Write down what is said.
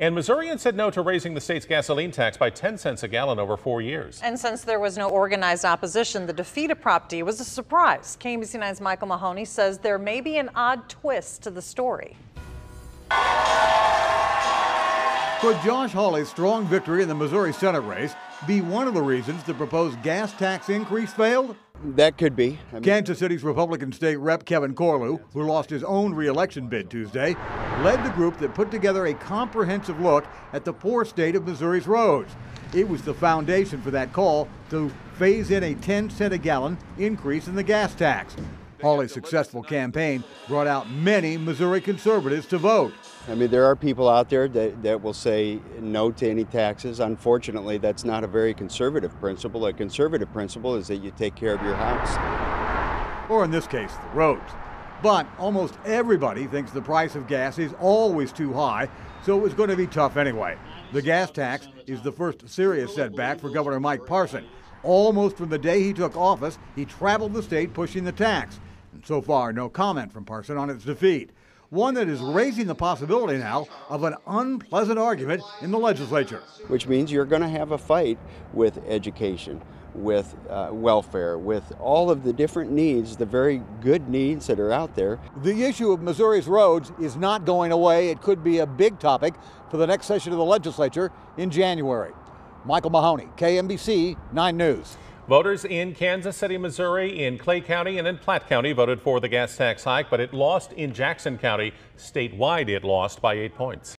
And Missourians said no to raising the state's gasoline tax by 10 cents a gallon over four years. And since there was no organized opposition, the defeat of Prop D was a surprise. KMBC 9's Michael Mahoney says there may be an odd twist to the story. Could Josh Hawley's strong victory in the Missouri Senate race be one of the reasons the proposed gas tax increase failed? That could be. I mean, Kansas City's Republican State Rep Kevin Corlew, who lost his own reelection bid Tuesday, led the group that put together a comprehensive look at the poor state of Missouri's roads. It was the foundation for that call to phase in a 10 cent a gallon increase in the gas tax. Hawley's successful campaign brought out many Missouri conservatives to vote. I mean, there are people out there that, that will say no to any taxes. Unfortunately, that's not a very conservative principle. A conservative principle is that you take care of your house. Or in this case, the roads. But almost everybody thinks the price of gas is always too high, so it was going to be tough anyway. The gas tax is the first serious setback for Governor Mike Parson. Almost from the day he took office, he traveled the state pushing the tax. And so far, no comment from Parson on its defeat. One that is raising the possibility now of an unpleasant argument in the legislature. Which means you're going to have a fight with education, with uh, welfare, with all of the different needs, the very good needs that are out there. The issue of Missouri's roads is not going away. It could be a big topic for the next session of the legislature in January. Michael Mahoney, KMBC 9 News. Voters in Kansas City, Missouri, in Clay County, and in Platte County voted for the gas tax hike, but it lost in Jackson County. Statewide, it lost by eight points.